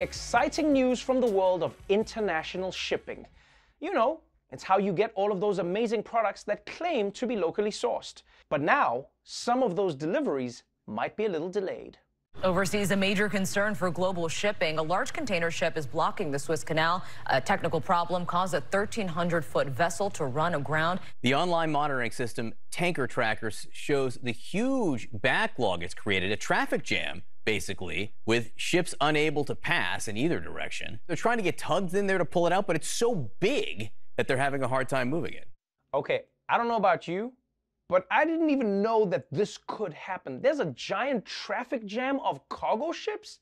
Exciting news from the world of international shipping. You know, it's how you get all of those amazing products that claim to be locally sourced. But now, some of those deliveries might be a little delayed. Overseas, a major concern for global shipping. A large container ship is blocking the Suez Canal. A technical problem caused a 1,300-foot vessel to run aground. The online monitoring system Tanker Trackers shows the huge backlog it's created, a traffic jam, basically, with ships unable to pass in either direction. They're trying to get tugs in there to pull it out, but it's so big that they're having a hard time moving it. Okay, I don't know about you, but I didn't even know that this could happen. There's a giant traffic jam of cargo ships?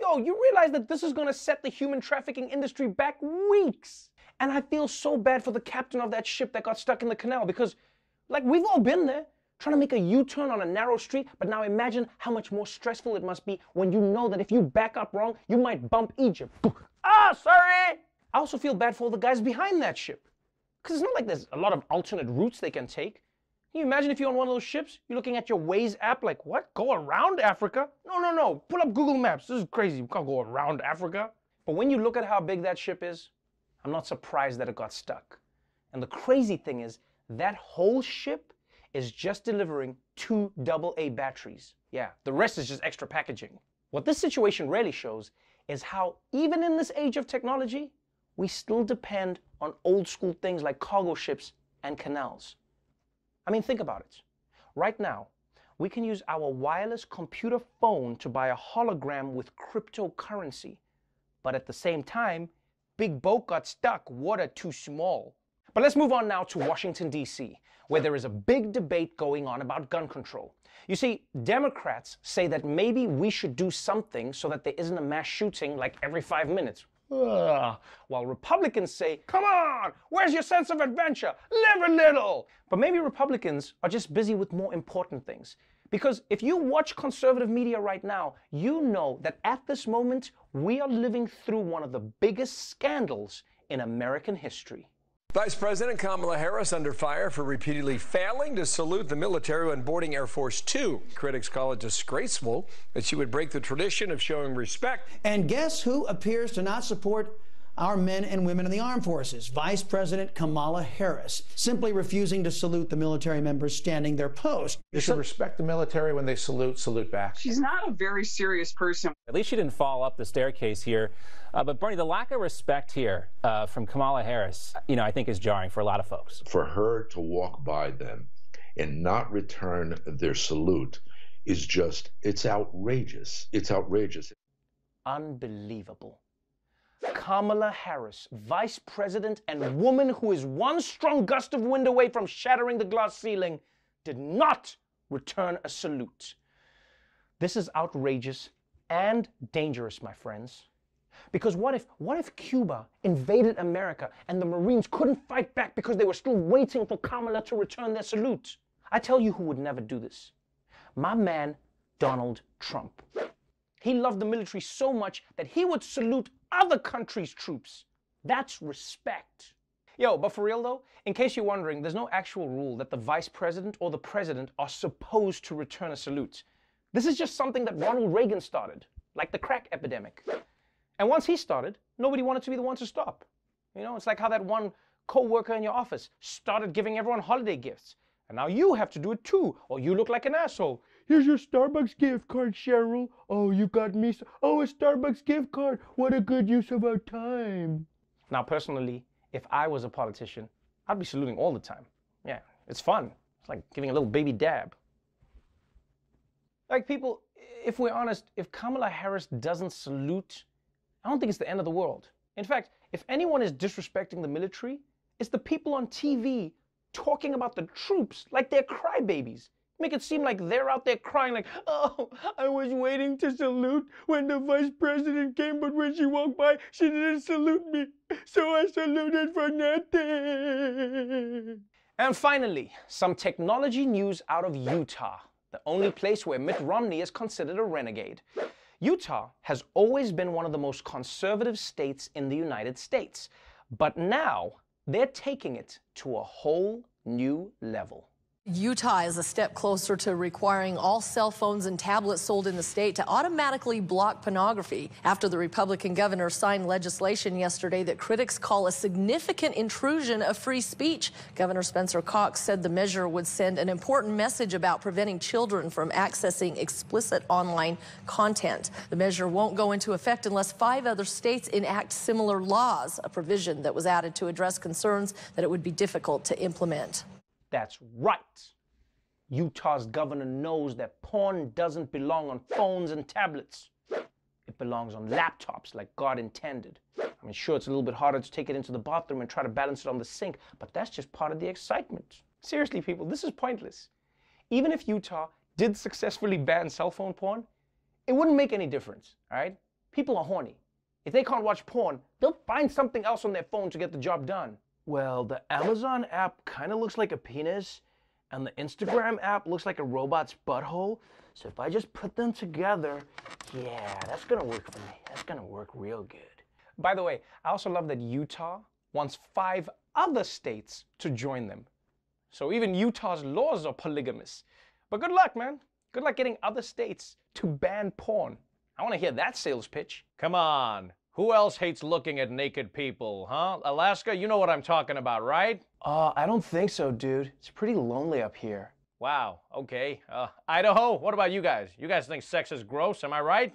Yo, you realize that this is gonna set the human trafficking industry back weeks. And I feel so bad for the captain of that ship that got stuck in the canal because, like, we've all been there trying to make a U turn on a narrow street. But now imagine how much more stressful it must be when you know that if you back up wrong, you might bump Egypt. Ah, sorry! I also feel bad for all the guys behind that ship. Because it's not like there's a lot of alternate routes they can take. Can you imagine if you're on one of those ships, you're looking at your Waze app like, what? Go around Africa? No, no, no. Pull up Google Maps. This is crazy. You can't go around Africa. But when you look at how big that ship is, I'm not surprised that it got stuck. And the crazy thing is, that whole ship is just delivering two AA batteries. Yeah, the rest is just extra packaging. What this situation really shows is how, even in this age of technology, we still depend on old school things like cargo ships and canals. I mean, think about it. Right now, we can use our wireless computer phone to buy a hologram with cryptocurrency. But at the same time, big boat got stuck, water too small. But let's move on now to Washington, D.C., where there is a big debate going on about gun control. You see, Democrats say that maybe we should do something so that there isn't a mass shooting like every five minutes. Ugh. While Republicans say, come on, where's your sense of adventure? Live a little. But maybe Republicans are just busy with more important things. Because if you watch conservative media right now, you know that at this moment, we are living through one of the biggest scandals in American history. Vice President Kamala Harris under fire for repeatedly failing to salute the military when boarding Air Force Two. Critics call it disgraceful that she would break the tradition of showing respect. And guess who appears to not support our men and women in the armed forces. Vice President Kamala Harris simply refusing to salute the military members standing their post. You should respect the military when they salute, salute back. She's not a very serious person. At least she didn't fall up the staircase here. Uh, but Bernie, the lack of respect here uh, from Kamala Harris, you know, I think is jarring for a lot of folks. For her to walk by them and not return their salute is just, it's outrageous. It's outrageous. Unbelievable. Kamala Harris, vice president and woman who is one strong gust of wind away from shattering the glass ceiling, did not return a salute. This is outrageous and dangerous, my friends. Because what if, what if Cuba invaded America and the Marines couldn't fight back because they were still waiting for Kamala to return their salute? I tell you who would never do this. My man, Donald Trump. He loved the military so much that he would salute other countries' troops. That's respect. Yo, but for real though, in case you're wondering, there's no actual rule that the vice president or the president are supposed to return a salute. This is just something that Ronald Reagan started, like the crack epidemic. And once he started, nobody wanted to be the one to stop. You know, it's like how that one co-worker in your office started giving everyone holiday gifts. And now you have to do it too, or you look like an asshole. Here's your Starbucks gift card, Cheryl. Oh, you got me. Oh, a Starbucks gift card. What a good use of our time. Now, personally, if I was a politician, I'd be saluting all the time. Yeah, it's fun. It's like giving a little baby dab. Like, people, if we're honest, if Kamala Harris doesn't salute, I don't think it's the end of the world. In fact, if anyone is disrespecting the military, it's the people on TV talking about the troops like they're crybabies. Make it seem like they're out there crying, like, oh, I was waiting to salute when the vice president came, but when she walked by, she didn't salute me. So I saluted for nothing. And finally, some technology news out of Utah, the only place where Mitt Romney is considered a renegade. Utah has always been one of the most conservative states in the United States, but now they're taking it to a whole new level. Utah is a step closer to requiring all cell phones and tablets sold in the state to automatically block pornography after the Republican governor signed legislation yesterday that critics call a significant intrusion of free speech. Governor Spencer Cox said the measure would send an important message about preventing children from accessing explicit online content. The measure won't go into effect unless five other states enact similar laws, a provision that was added to address concerns that it would be difficult to implement. That's right. Utah's governor knows that porn doesn't belong on phones and tablets. It belongs on laptops like God intended. I mean, sure, it's a little bit harder to take it into the bathroom and try to balance it on the sink, but that's just part of the excitement. Seriously, people, this is pointless. Even if Utah did successfully ban cell phone porn, it wouldn't make any difference, all right? People are horny. If they can't watch porn, they'll find something else on their phone to get the job done. Well, the Amazon app kind of looks like a penis, and the Instagram app looks like a robot's butthole. So if I just put them together, yeah, that's gonna work for me. That's gonna work real good. By the way, I also love that Utah wants five other states to join them. So even Utah's laws are polygamous. But good luck, man. Good luck getting other states to ban porn. I want to hear that sales pitch. Come on. Who else hates looking at naked people, huh? Alaska, you know what I'm talking about, right? Uh, I don't think so, dude. It's pretty lonely up here. Wow, okay. Uh, Idaho, what about you guys? You guys think sex is gross, am I right?